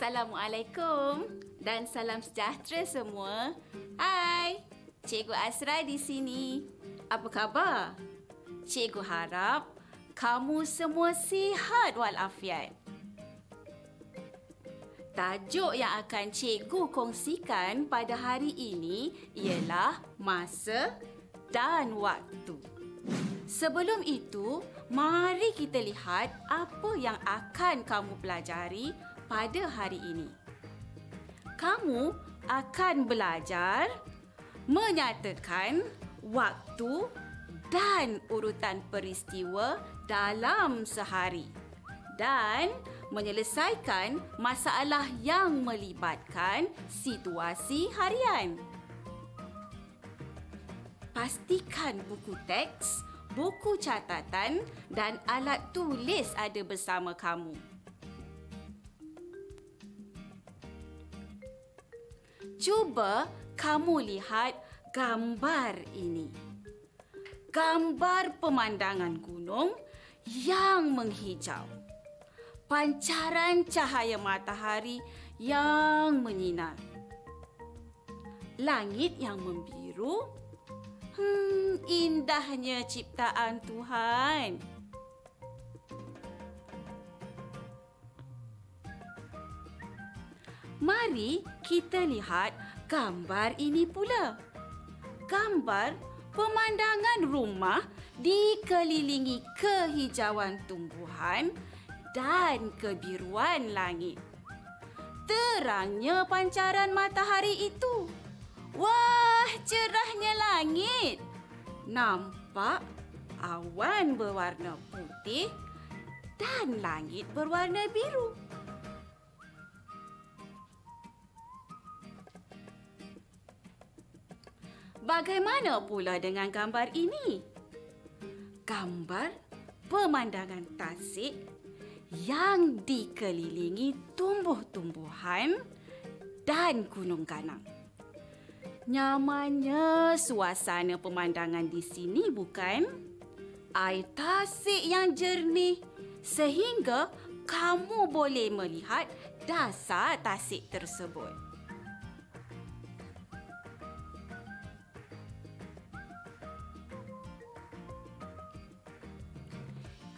Assalamualaikum dan salam sejahtera semua. Hai, Cikgu Asra di sini. Apa khabar? Cikgu harap kamu semua sihat walafiat. Tajuk yang akan cikgu kongsikan pada hari ini ialah masa dan waktu. Sebelum itu, mari kita lihat apa yang akan kamu pelajari pada hari ini. Kamu akan belajar menyatakan waktu dan urutan peristiwa dalam sehari dan menyelesaikan masalah yang melibatkan situasi harian. Pastikan buku teks, buku catatan dan alat tulis ada bersama kamu. Cuba kamu lihat gambar ini. Gambar pemandangan gunung yang menghijau pancaran cahaya matahari yang menyinar. Langit yang membiru. Hmm, indahnya ciptaan Tuhan. Mari kita lihat gambar ini pula. Gambar pemandangan rumah dikelilingi kehijauan tumbuhan dan kebiruan langit. Terangnya pancaran matahari itu. Wah, cerahnya langit. Nampak awan berwarna putih dan langit berwarna biru. Bagaimana pula dengan gambar ini? Gambar pemandangan tasik yang dikelilingi tumbuh-tumbuhan dan gunung ganang. Nyamannya suasana pemandangan di sini bukan? Air tasik yang jernih sehingga kamu boleh melihat dasar tasik tersebut.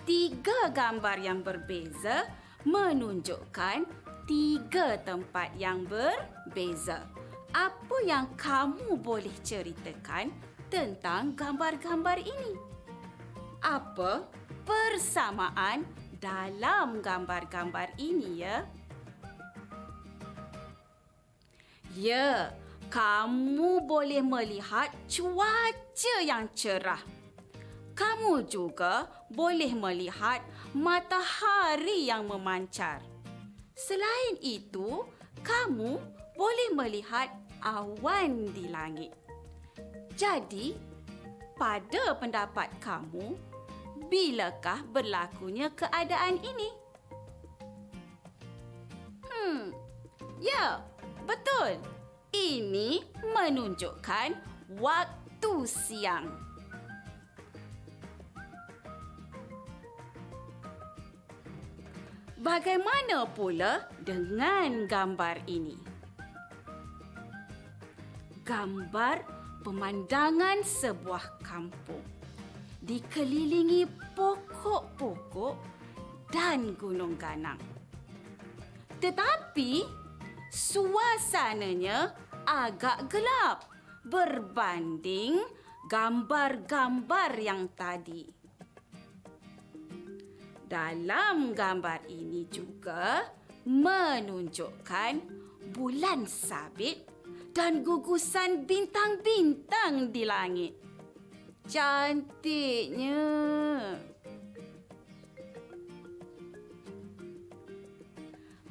tiga gambar yang berbeza menunjukkan tiga tempat yang berbeza. Apa yang kamu boleh ceritakan tentang gambar-gambar ini? Apa persamaan dalam gambar-gambar ini ya? Ya, kamu boleh melihat cuaca yang cerah kamu juga boleh melihat matahari yang memancar. Selain itu, kamu boleh melihat awan di langit. Jadi, pada pendapat kamu, bilakah berlakunya keadaan ini? Hmm, ya, betul. Ini menunjukkan waktu siang. Bagaimana pula dengan gambar ini? Gambar pemandangan sebuah kampung dikelilingi pokok-pokok dan gunung ganang. Tetapi suasananya agak gelap berbanding gambar-gambar yang tadi. Dalam gambar ini juga menunjukkan bulan sabit dan gugusan bintang-bintang di langit. Cantiknya.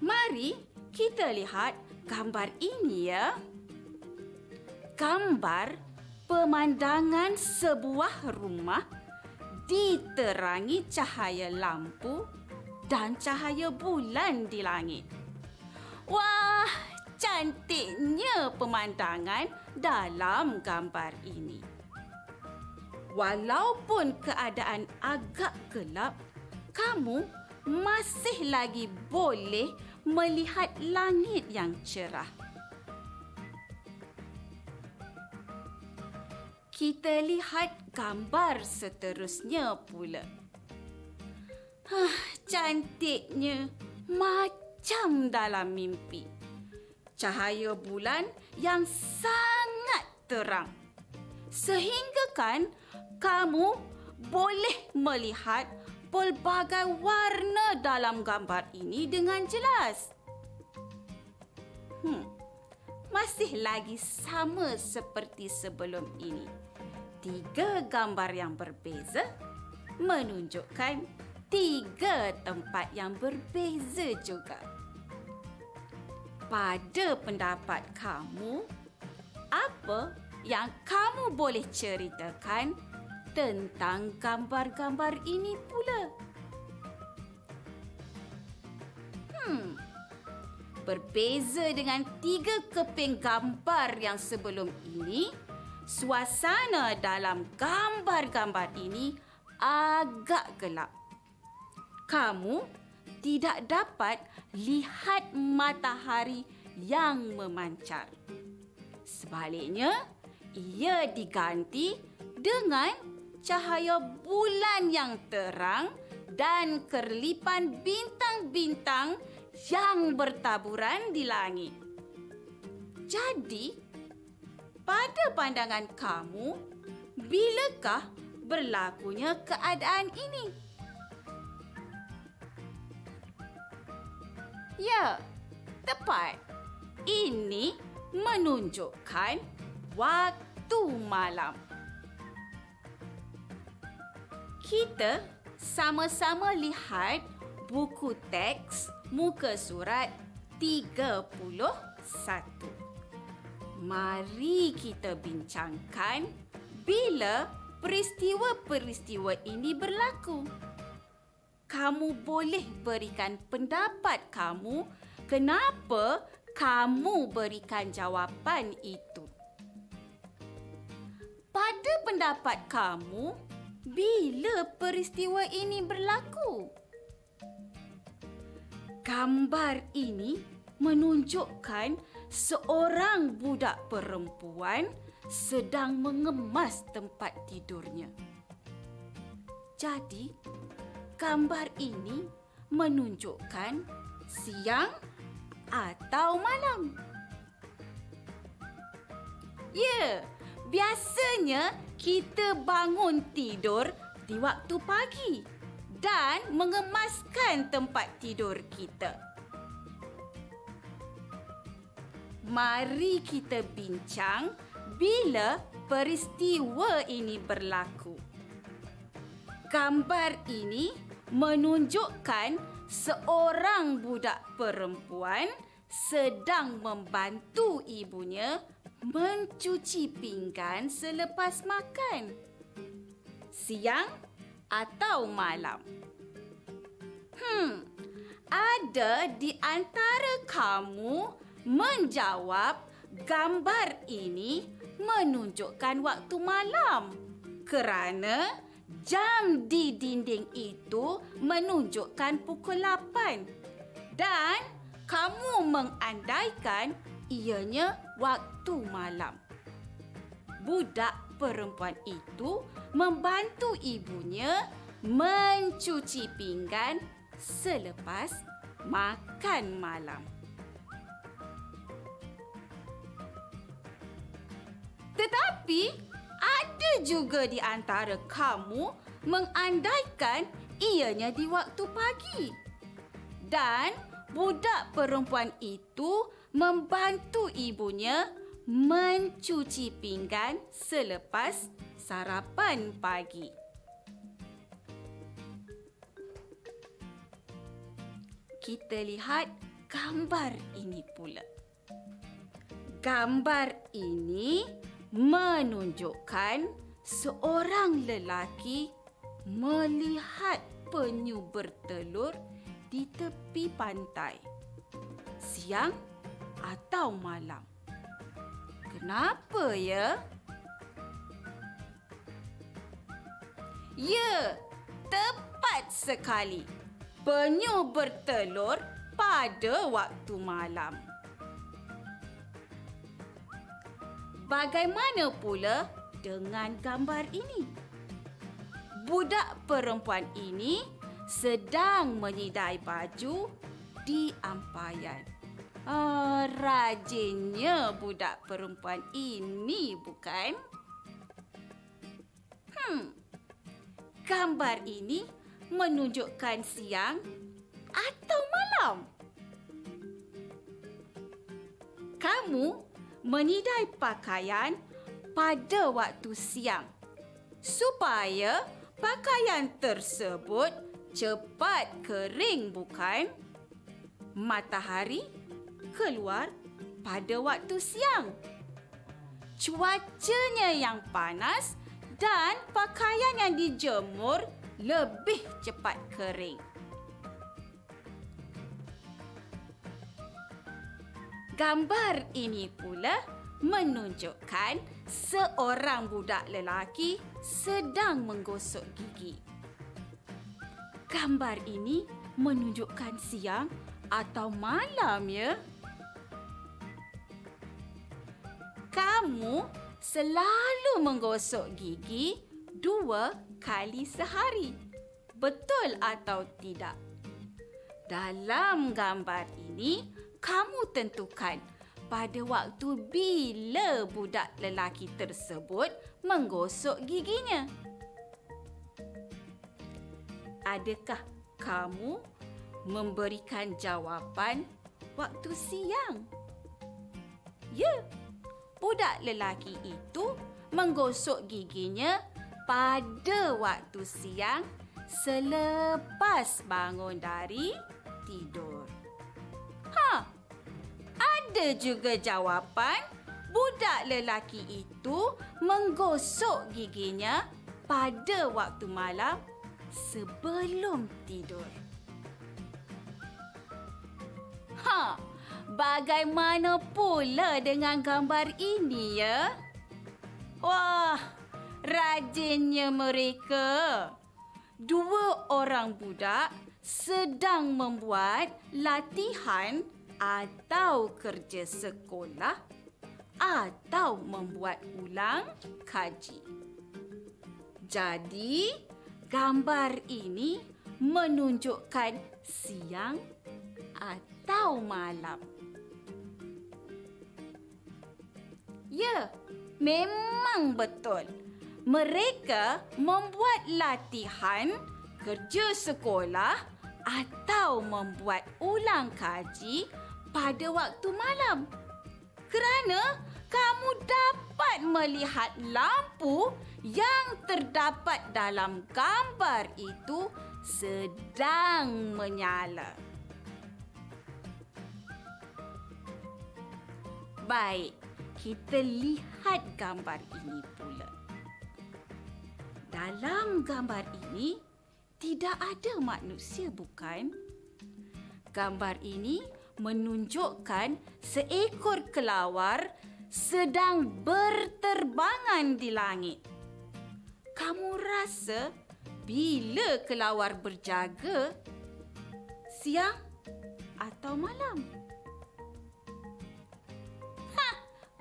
Mari kita lihat gambar ini ya. Gambar pemandangan sebuah rumah diterangi cahaya lampu dan cahaya bulan di langit. Wah, cantiknya pemandangan dalam gambar ini. walaupun keadaan agak gelap, kamu masih lagi boleh melihat langit yang cerah. Kita lihat gambar seterusnya pula. Hah, cantiknya macam dalam mimpi. Cahaya bulan yang sangat terang. Sehingga kan kamu boleh melihat pelbagai warna dalam gambar ini dengan jelas. Hmm. Masih lagi sama seperti sebelum ini. Tiga gambar yang berbeza menunjukkan tiga tempat yang berbeza juga. Pada pendapat kamu, apa yang kamu boleh ceritakan tentang gambar-gambar ini pula. Hmm. Berbeza dengan tiga keping gambar yang sebelum ini, suasana dalam gambar-gambar ini agak gelap. Kamu tidak dapat lihat matahari yang memancar. Sebaliknya, ia diganti dengan cahaya bulan yang terang dan kerlipan bintang-bintang yang bertaburan di langit. Jadi, pada pandangan kamu, bilakah berlakunya keadaan ini? Ya, tepat. Ini menunjukkan waktu malam kita sama-sama lihat buku teks muka surat 31. Mari kita bincangkan bila peristiwa-peristiwa ini berlaku. Kamu boleh berikan pendapat kamu kenapa kamu berikan jawapan itu. Pada pendapat kamu, bila peristiwa ini berlaku? Gambar ini menunjukkan seorang budak perempuan sedang mengemas tempat tidurnya. Jadi, gambar ini menunjukkan siang atau malam. Ya, biasanya kita bangun tidur di waktu pagi dan mengemaskan tempat tidur kita. Mari kita bincang bila peristiwa ini berlaku. Gambar ini menunjukkan seorang budak perempuan sedang membantu ibunya mencuci pinggan selepas makan. Siang atau malam? Hmm, ada di antara kamu menjawab gambar ini menunjukkan waktu malam kerana jam di dinding itu menunjukkan pukul 8 dan kamu mengandaikan ianya waktu malam. Budak perempuan itu membantu ibunya mencuci pinggan selepas makan malam. Tetapi ada juga di antara kamu mengandaikan ianya di waktu pagi. Dan budak perempuan itu membantu ibunya mencuci pinggan selepas sarapan pagi. Kita lihat gambar ini pula. Gambar ini menunjukkan seorang lelaki melihat penyu bertelur di tepi pantai. Siang atau malam. Kenapa ya? Ya, tepat sekali. Penyu bertelur pada waktu malam. Bagaimana pula dengan gambar ini? Budak perempuan ini sedang menyidai baju di ampayan. Oh, rajinnya budak perempuan ini, bukan? Hmm. Gambar ini menunjukkan siang atau malam. Kamu menidai pakaian pada waktu siang supaya pakaian tersebut cepat kering bukan? Matahari keluar pada waktu siang. Cuacanya yang panas dan pakaian yang dijemur lebih cepat kering. Gambar ini pula menunjukkan seorang budak lelaki sedang menggosok gigi. Gambar ini menunjukkan siang atau malam ya. Kamu selalu menggosok gigi dua kali sehari. Betul atau tidak? Dalam gambar ini, kamu tentukan pada waktu bila budak lelaki tersebut menggosok giginya. Adakah kamu memberikan jawapan waktu siang? Ya, budak lelaki itu menggosok giginya pada waktu siang selepas bangun dari tidur. Ada juga jawapan budak lelaki itu menggosok giginya pada waktu malam sebelum tidur. Ha, bagaimana pula dengan gambar ini ya? Wah, rajinnya mereka. Dua orang budak sedang membuat latihan atau kerja sekolah atau membuat ulang kaji. Jadi, gambar ini menunjukkan siang atau malam. Ya, memang betul. Mereka membuat latihan kerja sekolah atau membuat ulang kaji pada waktu malam. Kerana kamu dapat melihat lampu yang terdapat dalam gambar itu sedang menyala. Baik, kita lihat gambar ini pula. Dalam gambar ini, tidak ada manusia bukan? Gambar ini menunjukkan seekor kelawar sedang berterbangan di langit. Kamu rasa bila kelawar berjaga? Siang atau malam? Ha,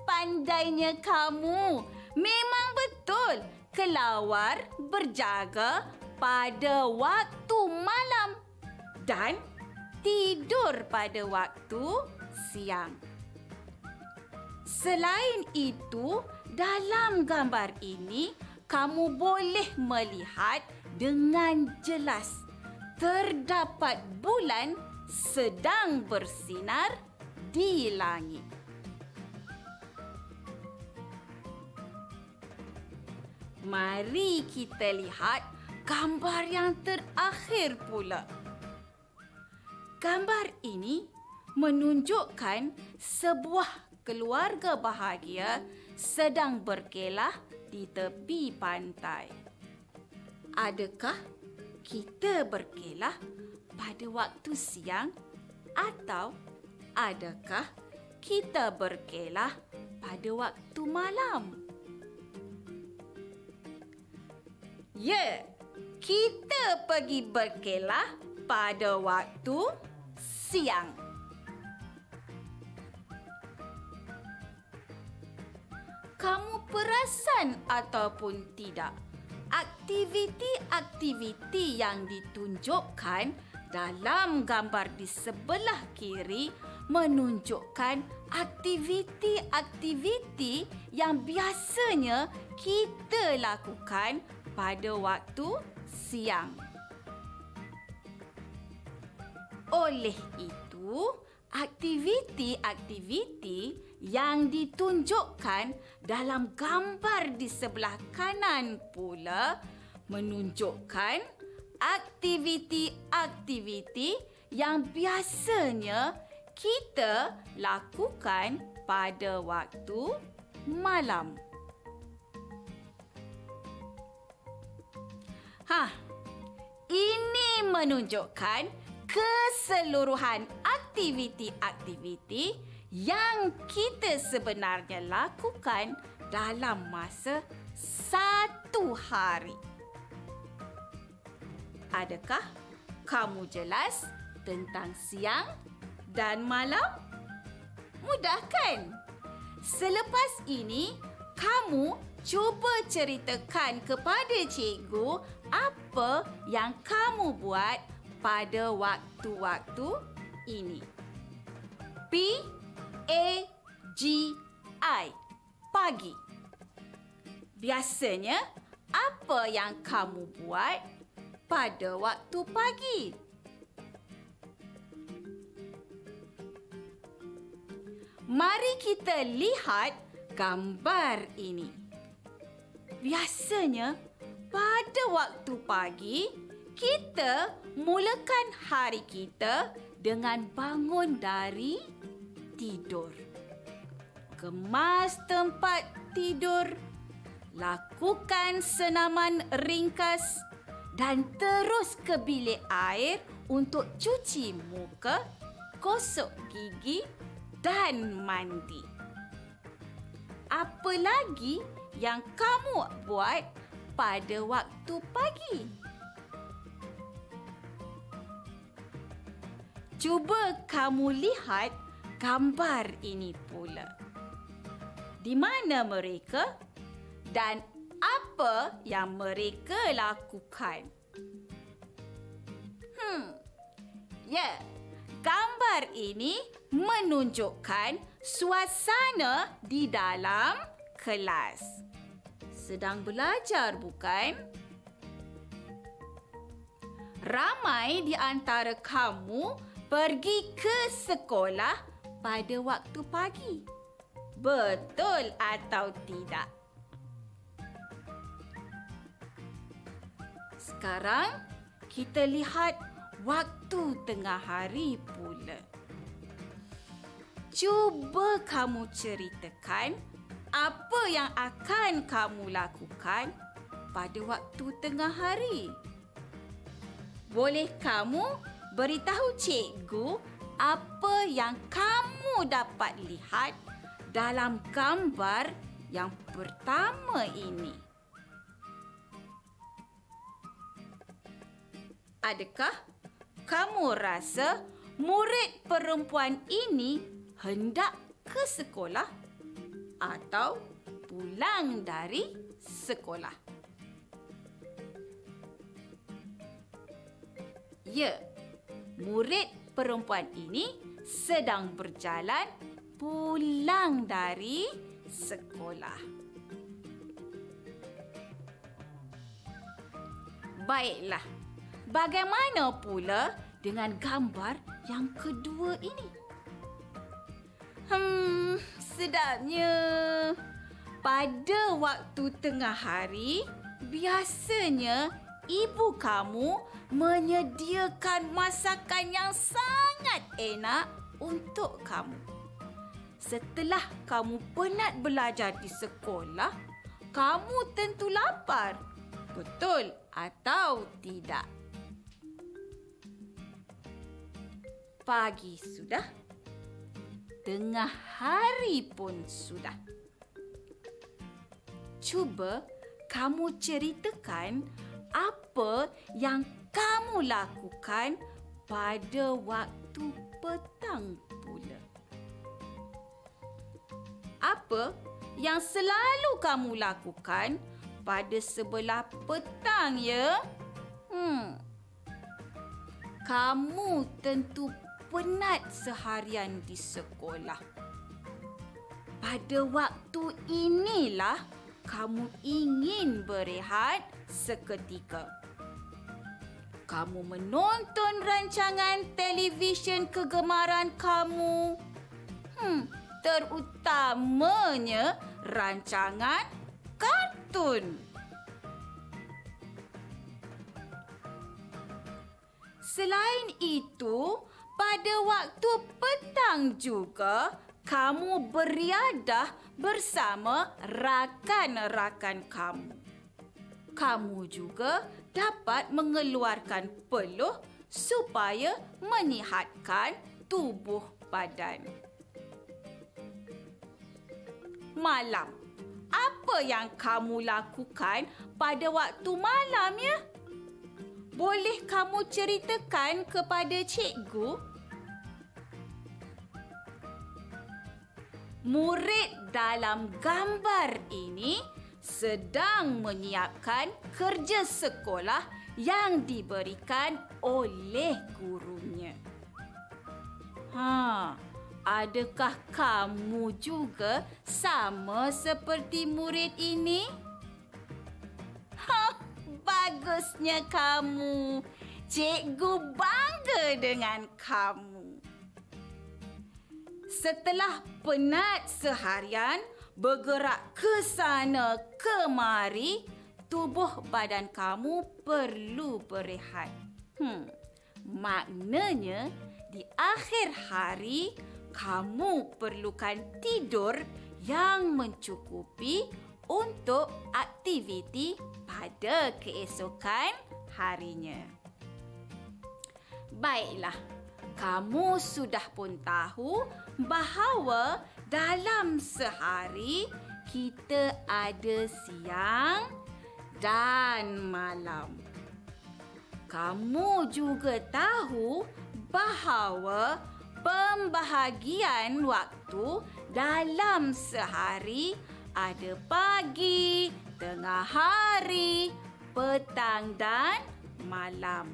pandainya kamu. Memang betul kelawar berjaga pada waktu malam dan tidur pada waktu siang. Selain itu, dalam gambar ini kamu boleh melihat dengan jelas terdapat bulan sedang bersinar di langit. Mari kita lihat gambar yang terakhir pula. Gambar ini menunjukkan sebuah keluarga bahagia sedang berkelah di tepi pantai. Adakah kita berkelah pada waktu siang atau adakah kita berkelah pada waktu malam? Ya, kita pergi berkelah pada waktu Kamu perasan ataupun tidak? Aktiviti-aktiviti yang ditunjukkan dalam gambar di sebelah kiri menunjukkan aktiviti-aktiviti yang biasanya kita lakukan pada waktu siang. Oleh itu, aktiviti-aktiviti yang ditunjukkan dalam gambar di sebelah kanan pula menunjukkan aktiviti-aktiviti yang biasanya kita lakukan pada waktu malam. Ha, ini menunjukkan keseluruhan aktiviti-aktiviti yang kita sebenarnya lakukan dalam masa satu hari. Adakah kamu jelas tentang siang dan malam? Mudah kan? Selepas ini, kamu cuba ceritakan kepada cikgu apa yang kamu buat pada waktu-waktu ini. P A G I pagi. Biasanya apa yang kamu buat pada waktu pagi? Mari kita lihat gambar ini. Biasanya pada waktu pagi kita mulakan hari kita dengan bangun dari tidur. Kemas tempat tidur, lakukan senaman ringkas dan terus ke bilik air untuk cuci muka, gosok gigi dan mandi. Apa lagi yang kamu buat pada waktu pagi? Cuba kamu lihat gambar ini pula. Di mana mereka dan apa yang mereka lakukan? Hmm. Ya, yeah. gambar ini menunjukkan suasana di dalam kelas. Sedang belajar bukan? Ramai di antara kamu pergi ke sekolah pada waktu pagi. Betul atau tidak? Sekarang kita lihat waktu tengah hari pula. Cuba kamu ceritakan apa yang akan kamu lakukan pada waktu tengah hari. Boleh kamu beritahu cikgu apa yang kamu dapat lihat dalam gambar yang pertama ini. Adakah kamu rasa murid perempuan ini hendak ke sekolah atau pulang dari sekolah. Ya, murid perempuan ini sedang berjalan pulang dari sekolah. Baiklah, bagaimana pula dengan gambar yang kedua ini? Hmm, sedapnya. Pada waktu tengah hari, biasanya ibu kamu menyediakan masakan yang sangat enak untuk kamu. Setelah kamu penat belajar di sekolah, kamu tentu lapar. Betul atau tidak? Pagi sudah tengah hari pun sudah. Cuba kamu ceritakan apa yang kamu lakukan pada waktu petang pula? Apa yang selalu kamu lakukan pada sebelah petang ya? Hmm. Kamu tentu penat seharian di sekolah. Pada waktu inilah kamu ingin berehat seketika. Kamu menonton rancangan televisyen kegemaran kamu. Hmm, terutamanya rancangan kartun. Selain itu, pada waktu petang juga kamu beriadah bersama rakan-rakan kamu. Kamu juga dapat mengeluarkan peluh supaya menyihatkan tubuh badan. Malam. Apa yang kamu lakukan pada waktu malam ya? Boleh kamu ceritakan kepada cikgu? Murid dalam gambar ini sedang menyiapkan kerja sekolah yang diberikan oleh gurunya. Ha, adakah kamu juga sama seperti murid ini? Ha, bagusnya kamu. Cikgu bangga dengan kamu. Setelah penat seharian bergerak ke sana kemari, tubuh badan kamu perlu berehat. Hmm. Maknanya di akhir hari kamu perlukan tidur yang mencukupi untuk aktiviti pada keesokan harinya. Baiklah, kamu sudah pun tahu bahawa dalam sehari kita ada siang dan malam. Kamu juga tahu bahawa pembahagian waktu dalam sehari ada pagi, tengah hari, petang dan malam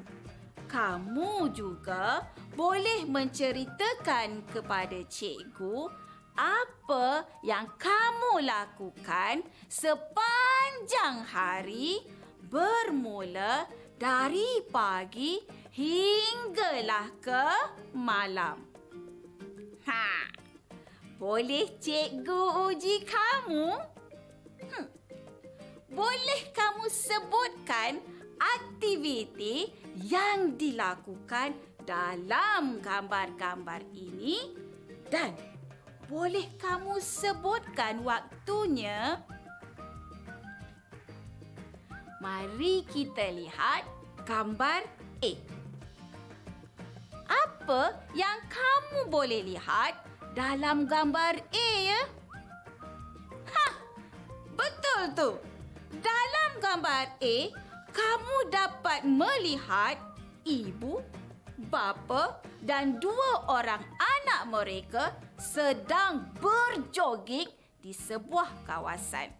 kamu juga boleh menceritakan kepada cikgu apa yang kamu lakukan sepanjang hari bermula dari pagi hinggalah ke malam. Ha. Boleh cikgu uji kamu? Hmm. Boleh kamu sebutkan aktiviti yang dilakukan dalam gambar-gambar ini dan boleh kamu sebutkan waktunya? Mari kita lihat gambar A. Apa yang kamu boleh lihat dalam gambar A ya? Ha, betul tu. Dalam gambar A, kamu dapat melihat ibu, bapa dan dua orang anak mereka sedang berjoging di sebuah kawasan.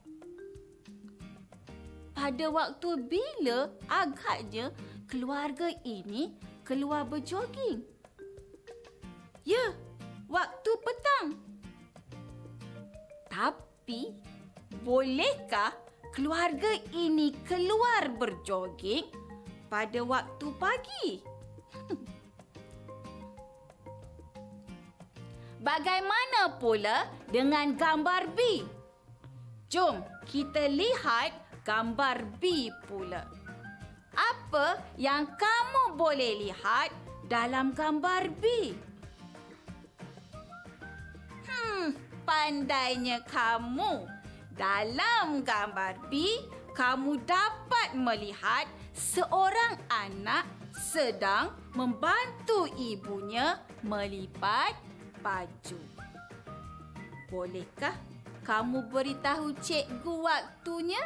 Pada waktu bila agaknya keluarga ini keluar berjoging? Ya, waktu petang. Tapi, bolehkah keluarga ini keluar berjoging pada waktu pagi. Bagaimana pula dengan gambar B? Jom kita lihat gambar B pula. Apa yang kamu boleh lihat dalam gambar B? Hmm, pandainya kamu. Dalam gambar B, kamu dapat melihat seorang anak sedang membantu ibunya melipat baju. Bolehkah kamu beritahu cikgu waktunya?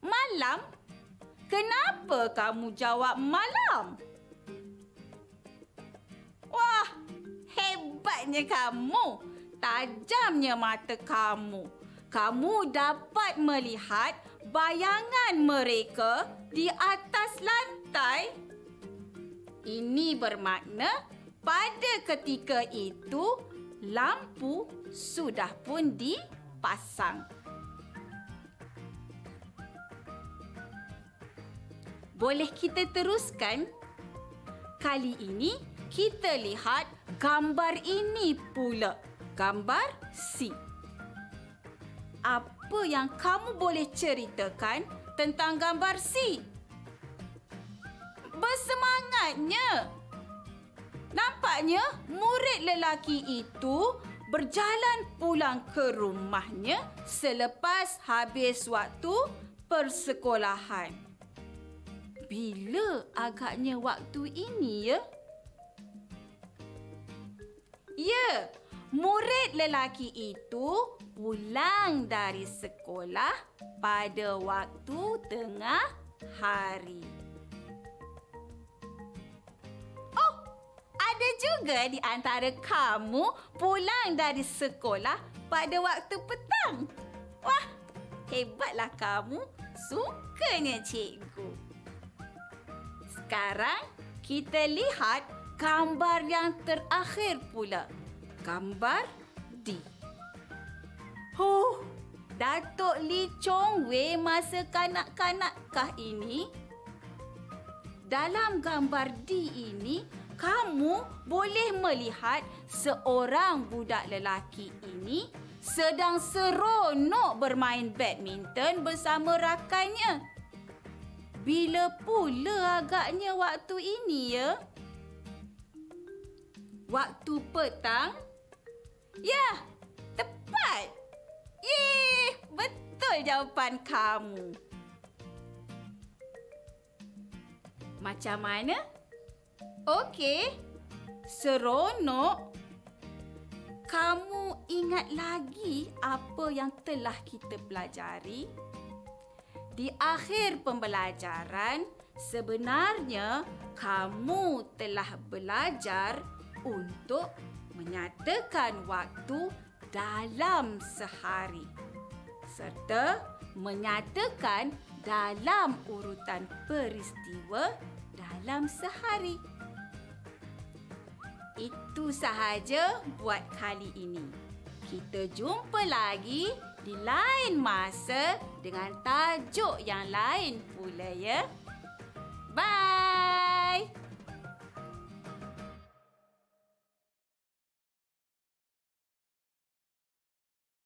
Malam? Kenapa kamu jawab malam? Wah, hebatnya kamu. Tajamnya mata kamu. Kamu dapat melihat bayangan mereka di atas lantai. Ini bermakna pada ketika itu lampu sudah pun dipasang. Boleh kita teruskan? Kali ini kita lihat gambar ini pula. Gambar C. Apa yang kamu boleh ceritakan tentang gambar C? Bersemangatnya! Nampaknya murid lelaki itu berjalan pulang ke rumahnya selepas habis waktu persekolahan. Bila agaknya waktu ini ya? Ya, murid lelaki itu pulang dari sekolah pada waktu tengah hari. Oh, ada juga di antara kamu pulang dari sekolah pada waktu petang. Wah, hebatlah kamu. Sukanya cikgu. Sekarang kita lihat gambar yang terakhir pula. Gambar D. Huh, Datuk Lee Chong Wei masa kanak-kanakkah ini? Dalam gambar D ini, kamu boleh melihat seorang budak lelaki ini sedang seronok bermain badminton bersama rakannya. Bila pula agaknya waktu ini ya? Waktu petang? Ya, tepat. Yeh, betul jawapan kamu. Macam mana? Okey. Seronok. Kamu ingat lagi apa yang telah kita pelajari? Di akhir pembelajaran, sebenarnya kamu telah belajar untuk menyatakan waktu dalam sehari serta menyatakan dalam urutan peristiwa dalam sehari. Itu sahaja buat kali ini. Kita jumpa lagi di lain masa dengan tajuk yang lain pula ya.